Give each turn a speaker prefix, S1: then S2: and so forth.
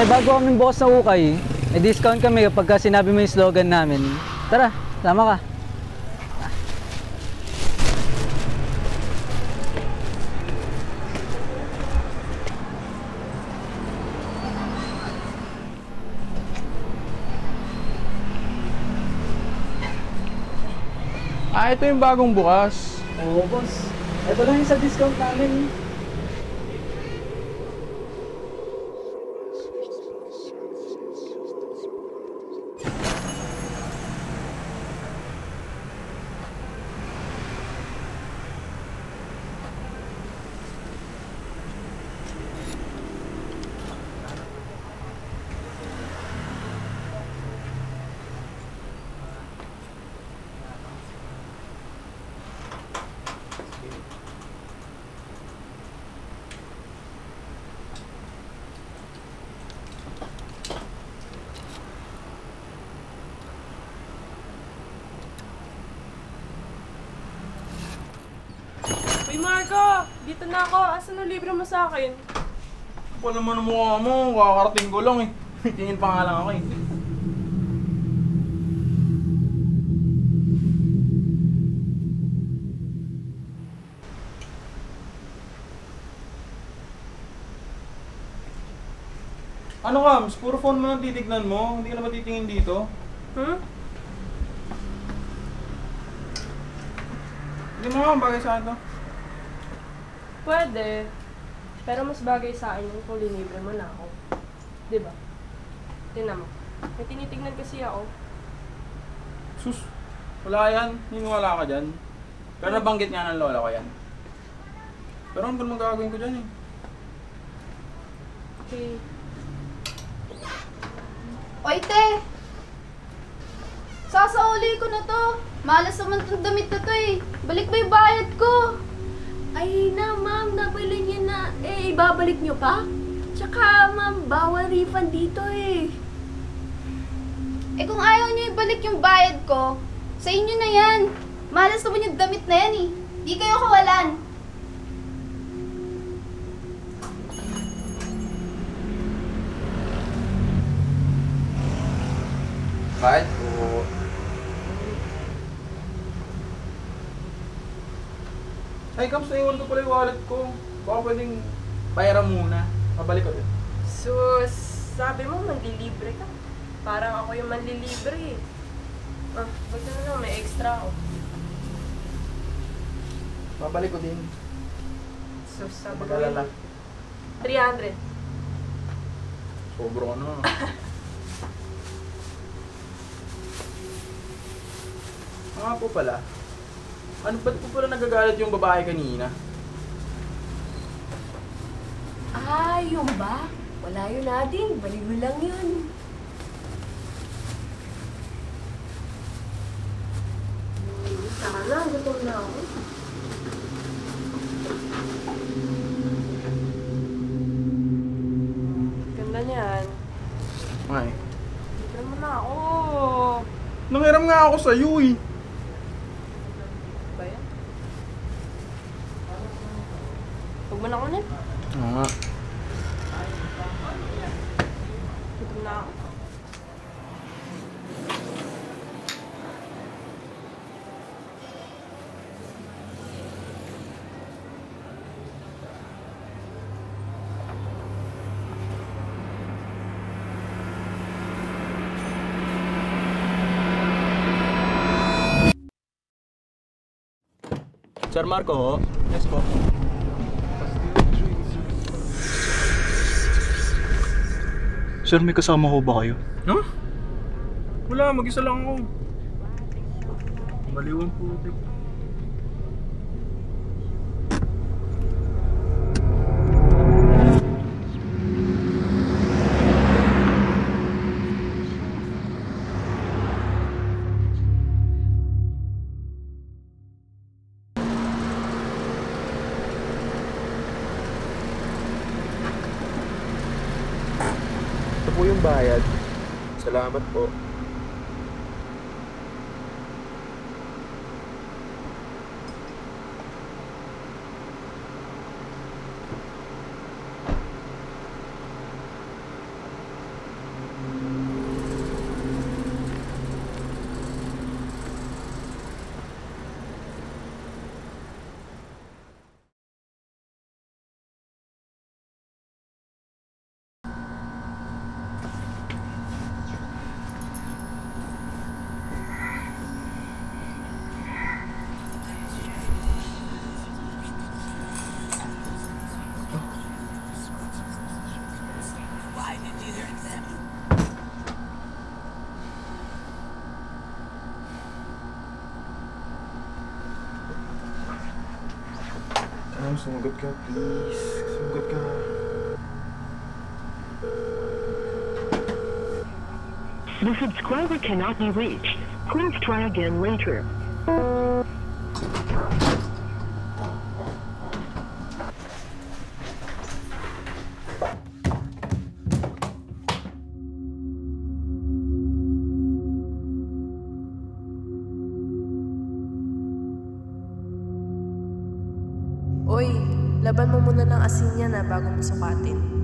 S1: Boss, may bago kaming bukas na ukay. May discount kami kapag sinabi mo yung slogan namin. Tara, sama ka.
S2: Ah, ito yung bagong bukas.
S1: Oo, boss. Ito lang yung sa discount namin.
S3: Marco! Dito na ako. Asan ang libre mo sa akin?
S2: Wala naman ang mukha mo, kakarating ko lang eh. Tingin pa nga lang ako eh. Ano Kams? Puro phone mo lang titignan mo? Hindi ka na ba titingin dito?
S3: Hmm?
S2: Hindi mo nga bagay sa akin to.
S3: Pwede. Pero mas bagay sa akin yung kung linibre mo na ako. Di ba? Tingnan mo. May tinitignan kasi ako.
S2: Sus, wala yan. Hiniwala ka dyan. Pero nabanggit nga ng lola ko yan. Pero ano ba naman gagawin ko dyan eh?
S3: Okay.
S4: Oy, te! Sasauli ko na to. Malas naman tong damit na to eh. Balik ba yung bayad ko?
S5: Ay na, ma'am, nabili niyo na. Eh, ibabalik niyo pa? Tsaka, ma'am, bawal refund dito eh.
S4: Eh kung ayaw niyo ibalik yung bayad ko, sa inyo na yan. Malas naman yung damit na yan eh. Di kayo kawalan.
S2: Bakit po? Ay, Kams, naiwan ko pala yung wallet ko. Baka pwedeng bayaran muna. Pabalik ko din.
S3: Sus, sabi mo manlilibre ka. Parang ako yung manlilibre eh. Ah, ba't na lang, may extra ako.
S2: Babalik ko din.
S3: Sus, sabi ko yun. 300.
S2: Sobro ano. Nga po pala. Ano ba't po pala nagagalit yung babae kanina?
S5: Ah, yun ba? Wala yun natin. Balik mo lang yun.
S3: Saka na, gutom na ako. Ganda niyan.
S2: Ay.
S3: Mo na ako.
S2: Nangiram nga ako sa iyo eh.
S3: Ba yan? Huwag mo na kunin.
S2: Oo nga.
S3: Gutom na ako.
S6: Sir Marco ho?
S2: Yes po.
S6: Sir, may kasama ho ba kayo?
S2: Huh? Wala, mag-isa lang ako. Baliwan po.
S6: Bayad. Salamat po. Sam, sumagot ka, please. Sumagot ka.
S7: The subscriber cannot be reached. Please try again later.
S8: Laban mo muna ng asin yan na bago mo sukatin.